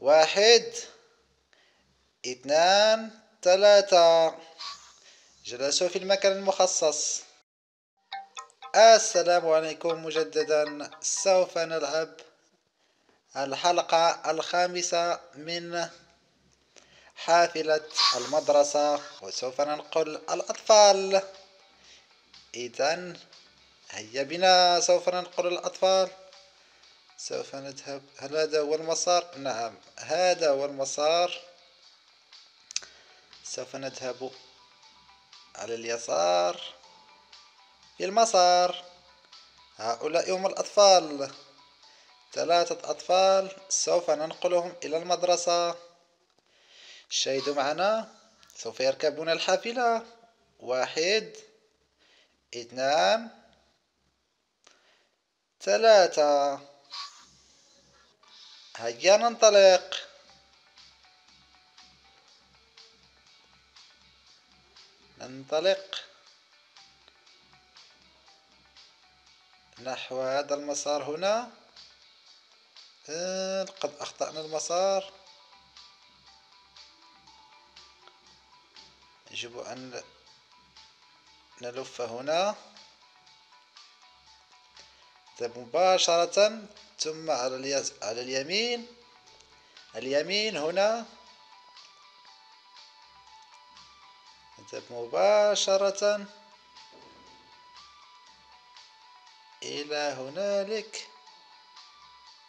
واحد اثنان ثلاثة. جلسوا في المكان المخصص. السلام عليكم مجددا. سوف نلعب الحلقة الخامسة من حافلة المدرسة وسوف ننقل الأطفال. إذا هيا بنا. سوف ننقل الأطفال. سوف نذهب. هل هذا هو المسار؟ نعم هذا هو المسار. سوف نذهب على اليسار. في المسار. هؤلاء هم الأطفال. ثلاثة أطفال سوف ننقلهم إلى المدرسة. شاهدوا معنا. سوف يركبون الحافلة. واحد اثنان ثلاثة. هيا ننطلق ننطلق نحو هذا المسار هنا. آه، قد أخطأنا المسار. يجب أن نلف هنا. مباشرة ثم على. على اليمين. اليمين هنا. نذهب مباشرة. إلى هنالك.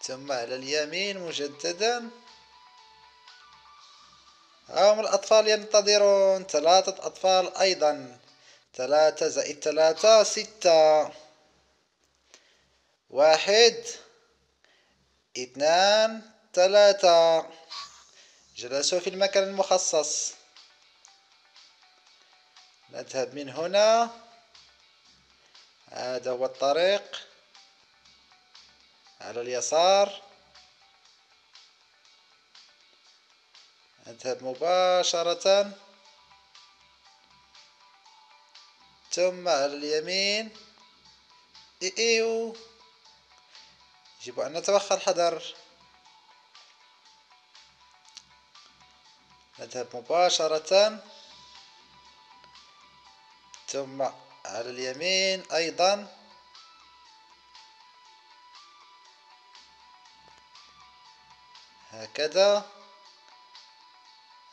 ثم على اليمين مجددا. هم الأطفال ينتظرون. ثلاثة أطفال أيضا. ثلاثة زائد ثلاثة ستة. واحد اثنان ثلاثة. جلسوا في المكان المخصص. نذهب من هنا. هذا هو الطريق. على اليسار. نذهب مباشرة. ثم على اليمين. إيو. يجب أن نتوخى الحذر. نذهب مباشرة. ثم على اليمين أيضا. هكذا.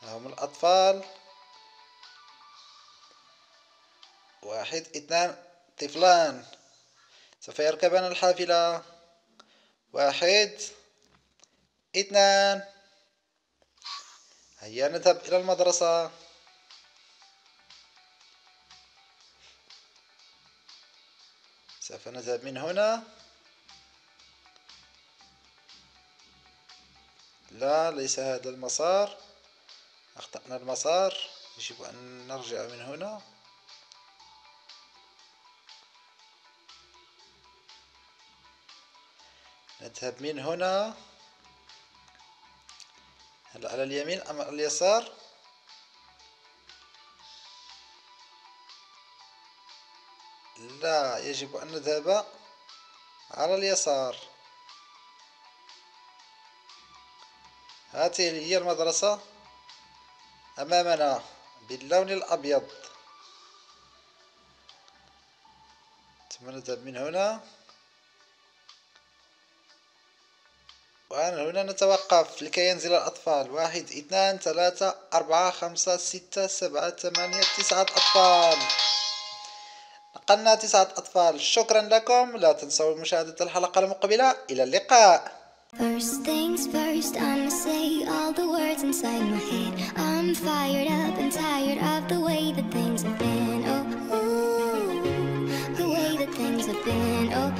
هم الأطفال. واحد اثنان طفلان. سوف يركبان الحافلة. واحد اثنان. هيا نذهب إلى المدرسة. سوف نذهب من هنا. لا ليس هذا المسار. أخطأنا المسار. يجب أن نرجع من هنا. نذهب من هنا هل على اليمين أم على اليسار؟ لا يجب أن نذهب على اليسار. هذه هي المدرسة أمامنا باللون الأبيض. ثم نذهب من هنا. والآن هنا نتوقف لكي ينزل الأطفال. واحد اثنان ثلاثة أربعة خمسة ستة سبعة ثمانية تسعة أطفال. نقلنا تسعة أطفال. شكرا لكم. لا تنسوا مشاهدة الحلقة المقبلة. إلى اللقاء. First things first, I'ma say all the words inside my head. I'm fired up and tired of the way that things have been. Oh, ooh, the way that things have been. Oh,